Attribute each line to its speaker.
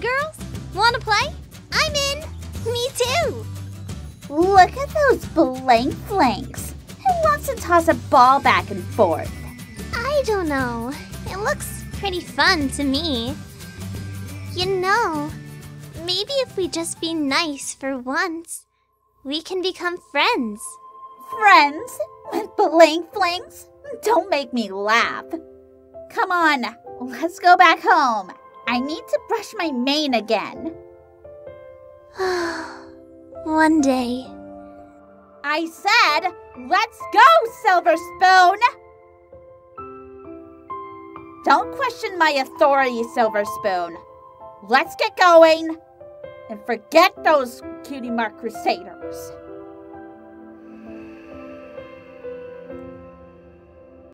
Speaker 1: Girls. Wanna play? I'm in. Me too. Look at those blank flanks. Who wants to toss a ball back and forth?
Speaker 2: I don't know. It looks pretty fun to me. You know, maybe if we just be nice for once, we can become friends.
Speaker 1: Friends? With blank flanks? Don't make me laugh. Come on, let's go back home. I need to brush my mane again.
Speaker 2: One day.
Speaker 1: I said, let's go, Silver Spoon! Don't question my authority, Silver Spoon. Let's get going and forget those cutie mark crusaders.